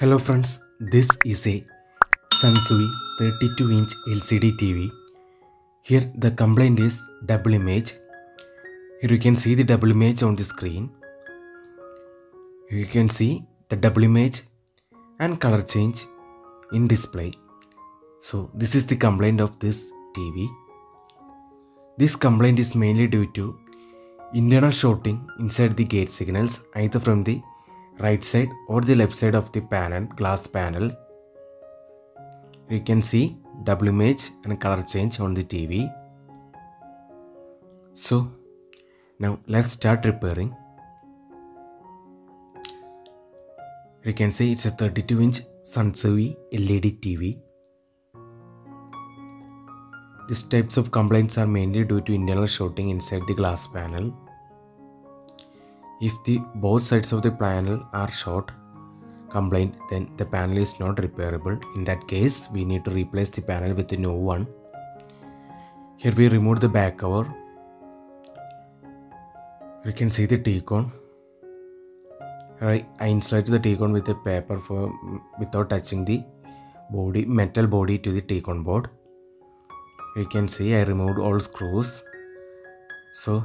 Hello friends, this is a Sansui 32 inch LCD TV. Here the complaint is double image. Here you can see the double image on the screen. Here you can see the double image and color change in display. So this is the complaint of this TV. This complaint is mainly due to internal shorting inside the gate signals either from the right side or the left side of the panel glass panel. You can see double image and color change on the TV so now let's start repairing. You can see it's a 32 inch Sansui LED TV these types of complaints are mainly due to internal shorting inside the glass panel if the both sides of the panel are short complaint then the panel is not repairable. In that case we need to replace the panel with a new one. Here we remove the back cover. You can see the T-con I, insulated the T-con with a paper for without touching the body metal body to the T-con board. You can see I removed all screws. So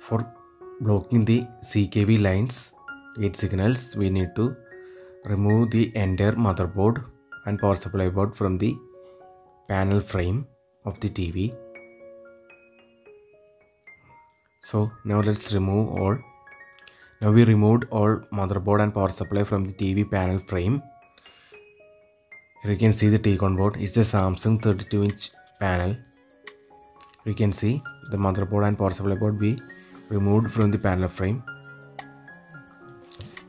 for blocking the CKV lines gate signals we need to remove the entire motherboard and power supply board from the panel frame of the TV so now let's remove all now we removed all motherboard and power supply from the TV panel frame. Here you can see the T-con board. It's a Samsung 32 inch panel. You can see the motherboard and power supply board we removed from the panel frame.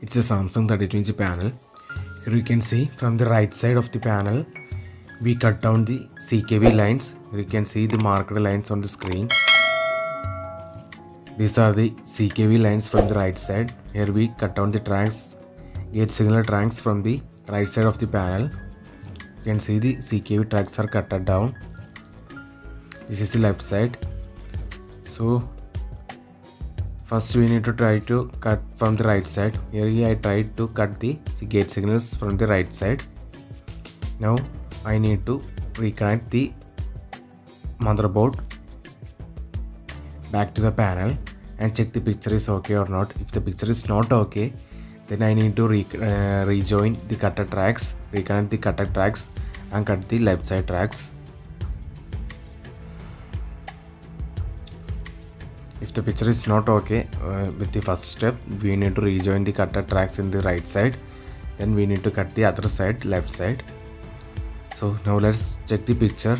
It's a Samsung 32 inch panel. Here you can see from the right side of the panel we cut down the CKV lines. Here you can see the marked lines on the screen. These are the CKV lines from the right side. Here we cut down the tracks gate signal tracks from the right side of the panel. You can see the CKV tracks are cut down. This is the left side. So first we need to try to cut from the right side. Here I tried to cut the gate signals from the right side. Now I need to reconnect the motherboard back to the panel and check the picture is okay or not. If the picture is not okay then I need to re uh, rejoin the cutter tracks reconnect the cutter tracks and cut the left side tracks if the picture is not okay uh, with the first step we need to rejoin the cutter tracks in the right side. Then we need to cut the other side left side. So now let's check the picture.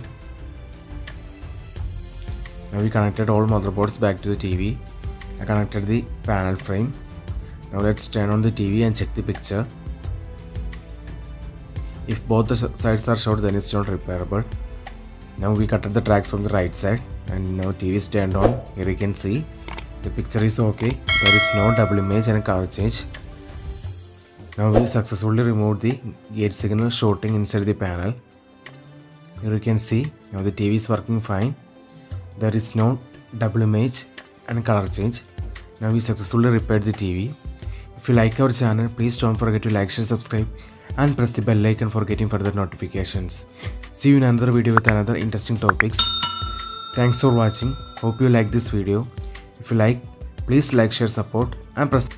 Now we connected all motherboards back to the TV I connected the panel frame. Now let's turn on the TV and check the picture. If both the sides are short then it's not repairable now we cutted the tracks from the right side and now TV is turned on. Here you can see the picture is okay. There is no double image and color change. Now we successfully removed the gate signal shorting inside the panel. Here you can see now the TV is working fine. There is no double image and color change. Now we successfully repaired the TV if you like our channel please don't forget to like share subscribe and press the bell icon for getting further notifications. See you in another video with another interesting topics. Thanks for watching. Hope you like this video. If you like please like share support and press